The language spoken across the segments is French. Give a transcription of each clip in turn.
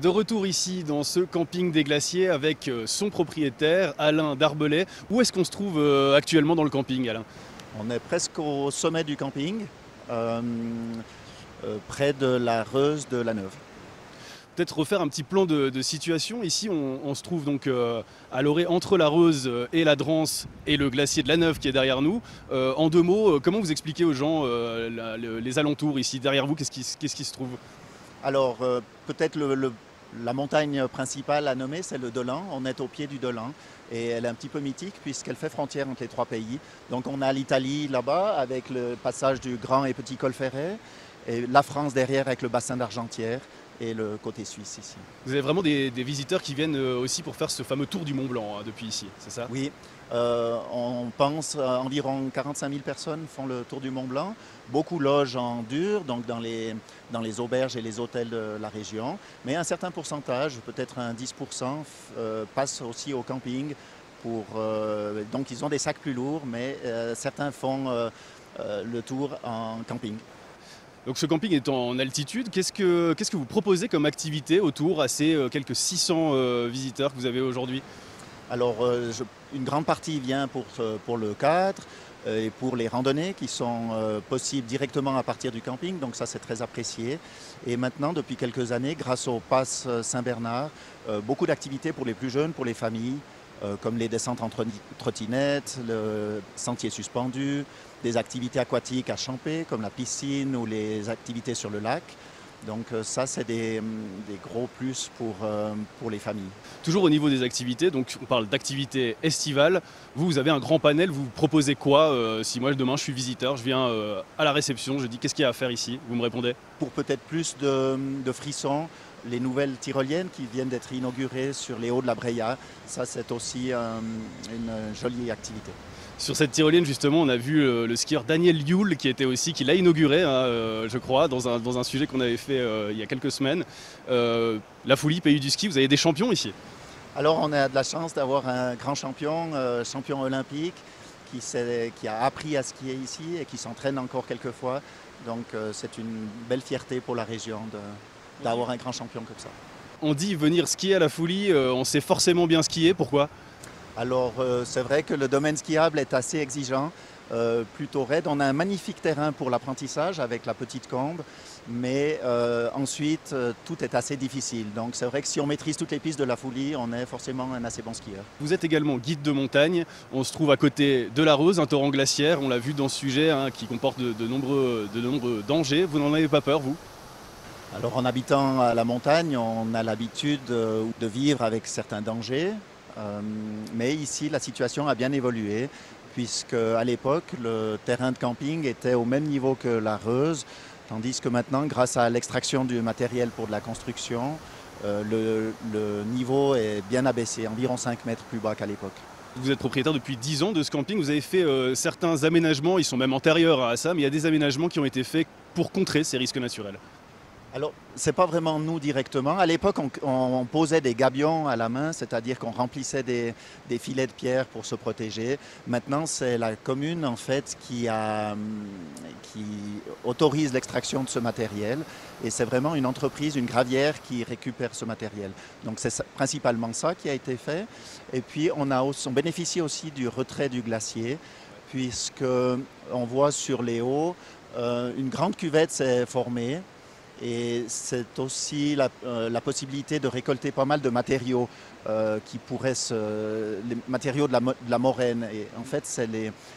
De retour ici dans ce camping des glaciers avec euh, son propriétaire Alain Darbelay. Où est-ce qu'on se trouve euh, actuellement dans le camping Alain? On est presque au sommet du camping, euh, euh, près de la Reuse de la Neuve. Peut-être refaire un petit plan de, de situation. Ici, on, on se trouve donc euh, à l'orée entre la Reuse et la Drance et le glacier de la Neuve qui est derrière nous. Euh, en deux mots, comment vous expliquez aux gens euh, la- le- les alentours ici derrière vous? Qu'est-ce qui, se- qu'est-ce qui se trouve? Alors, peut-être le- le- la montagne principale à nommer, c'est le Dolan. On est au pied du Dolan et elle est un petit peu mythique puisqu'elle fait frontière entre les trois pays. Donc, on a l'Italie là-bas avec le passage du Grand et Petit Col Ferret et la France derrière avec le bassin d'Argentière et le côté suisse ici. Vous avez vraiment des, des visiteurs qui viennent euh, aussi pour faire ce fameux tour du Mont Blanc hein, depuis ici, c'est ça? Oui, euh, on pense euh, environ 45 000 personnes font le tour du Mont Blanc. Beaucoup logent en dur, donc dans les, dans les auberges et les hôtels de la région. Mais un certain pourcentage, peut-être un 10% euh, passe aussi au camping. Pour, euh, donc ils ont des sacs plus lourds, mais certains font le tour en camping. Donc ce camping est en altitude. Qu'est-ce que, vous proposez comme activité autour à ces euh, quelques 600 euh, visiteurs que vous avez aujourd'hui? Alors, euh, une grande partie vient pour, le cadre et pour les randonnées qui sont possibles directement à partir du camping, donc ça c'est très apprécié. Et maintenant, depuis quelques années, grâce au Pass Saint-Bernard, beaucoup d'activités pour les plus jeunes, pour les familles, euh, comme les descentes en trot- trottinette, le sentier suspendu, des activités aquatiques à Champé, comme la piscine ou les activités sur le lac. Donc euh, ça, c'est des, hum, des gros plus pour, euh, pour les familles. Toujours au niveau des activités, donc on parle d'activités estivales. Vous, vous avez un grand panel, vous proposez quoi euh, Si moi demain je suis visiteur, je viens euh, à la réception, je dis qu'est-ce qu'il y a à faire ici? Vous me répondez? Pour peut-être plus de, de frissons, les nouvelles tyroliennes qui viennent d'être inaugurées sur les hauts de la Breya, ça c'est aussi euh, une jolie activité. Sur cette tyrolienne justement, on a vu euh, le skieur Daniel Yule qui était aussi, qui l'a inauguré, hein, euh, je crois, dans un, dans un sujet qu'on avait fait il y a quelques semaines. La Foulie, pays du ski, vous avez des champions ici? Alors on a de la chance d'avoir un grand champion, champion olympique, qui, qui a appris à skier ici et qui s'entraîne encore quelques fois. Donc c'est une belle fierté pour la région de- d'avoir un grand champion comme ça. On dit venir skier à la Foulie, euh, on sait forcément bien skier, pourquoi? Alors euh, c'est vrai que le domaine skiable est assez exigeant, euh, plutôt raide. On a un magnifique terrain pour l'apprentissage avec la petite combe, mais ensuite tout est assez difficile. Donc c'est vrai que si on maîtrise toutes les pistes de la folie, on est forcément un assez bon skieur. Vous êtes également guide de montagne. On se trouve à côté de la Rose, un torrent glaciaire. On l'a vu dans ce sujet hein, qui comporte de, de nombreux, de nombreux dangers. Vous n'en avez pas peur, vous? Alors en habitant à la montagne, on a l'habitude euh, de vivre avec certains dangers, euh, mais ici la situation a bien évolué puisque à l'époque le terrain de camping était au même niveau que la Reuse, tandis que maintenant grâce à l'extraction du matériel pour de la construction, euh, le, niveau est bien abaissé, environ 5 mètres plus bas qu'à l'époque. Vous êtes propriétaire depuis 10 ans de ce camping. Vous avez fait certains aménagements, ils sont même antérieurs à ça, mais il y a des aménagements qui ont été faits pour contrer ces risques naturels. Alors, c'est pas vraiment nous directement. À l'époque, on, posait des gabions à la main, c'est-à-dire qu'on remplissait des, filets de pierre pour se protéger. Maintenant, c'est la commune en fait hum, qui autorise l'extraction de ce matériel, et c'est vraiment une entreprise, une gravière qui récupère ce matériel. Donc, c'est principalement ça qui a été fait. Et puis, on a aussi- on bénéficie aussi du retrait du glacier, puisque on voit sur les hauts euh, une grande cuvette s'est formée. Et c'est aussi la, euh, la possibilité de récolter pas mal de matériaux euh, qui pourraient se. les matériaux de la, moraine. Et en fait, c'est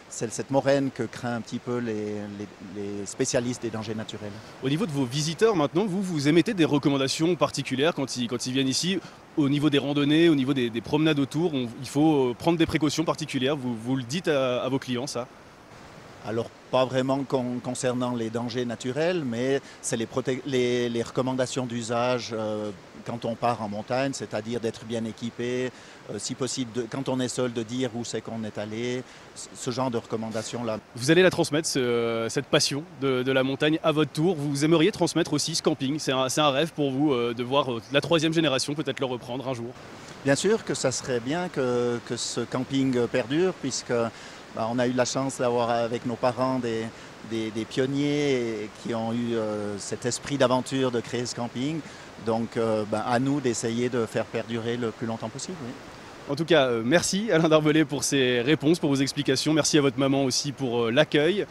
cette moraine que craignent un petit peu les, spécialistes des dangers naturels. Au niveau de vos visiteurs maintenant, vous, vous émettez des recommandations particulières quand ils, viennent ici? Au niveau des randonnées, au niveau des, des promenades autour, il faut euh, prendre des précautions particulières? Vous, vous le dites à, à vos clients, ça? Alors, pas vraiment con- concernant les dangers naturels, mais c'est les, proté- les- les recommandations d'usage euh, quand on part en montagne, c'est-à-dire d'être bien équipé, euh, si possible, de- quand on est seul, de dire où c'est qu'on est allé, ce- genre de recommandations-là. Vous allez la transmettre, ce- cette passion de, de la montagne à votre tour. Vous aimeriez transmettre aussi ce camping. C'est un, rêve pour vous euh, de voir la troisième génération peut-être le reprendre un jour. Bien sûr que ça serait bien que, que ce camping perdure, puisque bah, on a eu la chance d'avoir avec nos parents des, des, pionniers qui ont eu euh, cet esprit d'aventure de créer ce camping. Donc euh, ben, à nous d'essayer de faire perdurer le plus longtemps possible. En tout cas, euh, merci Alain Darbelet pour ces réponses, pour vos explications. Merci à votre maman aussi pour l'accueil.